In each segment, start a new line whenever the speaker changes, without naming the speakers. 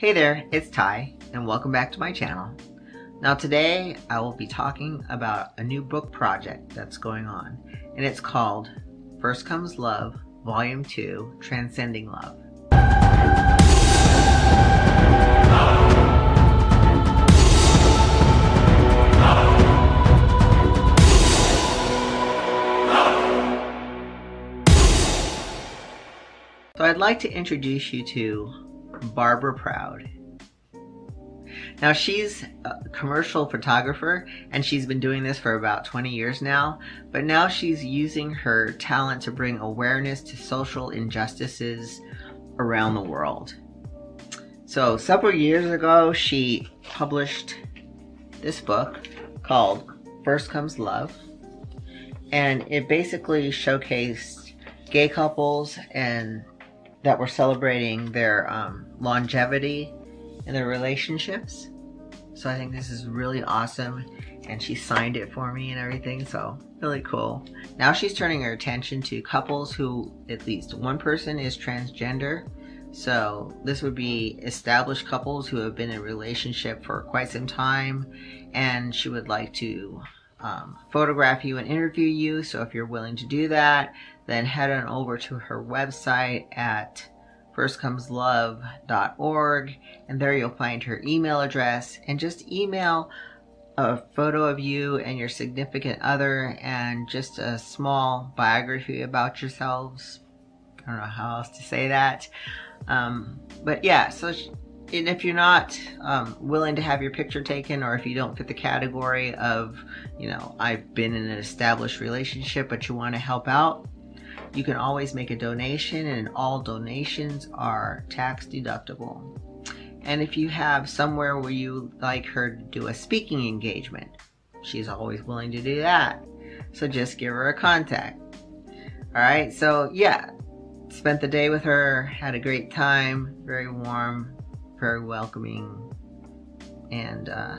Hey there, it's Ty, and welcome back to my channel. Now today I will be talking about a new book project that's going on, and it's called First Comes Love, Volume 2, Transcending Love. So I'd like to introduce you to Barbara Proud. Now she's a commercial photographer and she's been doing this for about 20 years now, but now she's using her talent to bring awareness to social injustices around the world. So several years ago, she published this book called First Comes Love, and it basically showcased gay couples and that were celebrating their um, longevity in their relationships. So I think this is really awesome. And she signed it for me and everything, so really cool. Now she's turning her attention to couples who at least one person is transgender. So this would be established couples who have been in relationship for quite some time and she would like to um, photograph you and interview you. So if you're willing to do that, then head on over to her website at firstcomeslove.org and there you'll find her email address and just email a photo of you and your significant other and just a small biography about yourselves. I don't know how else to say that. Um, but yeah, so and if you're not um, willing to have your picture taken or if you don't fit the category of you know i've been in an established relationship but you want to help out you can always make a donation and all donations are tax deductible. And if you have somewhere where you like her to do a speaking engagement she's always willing to do that. So just give her a contact. All right so yeah spent the day with her had a great time very warm very welcoming. And uh,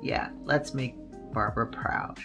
yeah, let's make Barbara proud.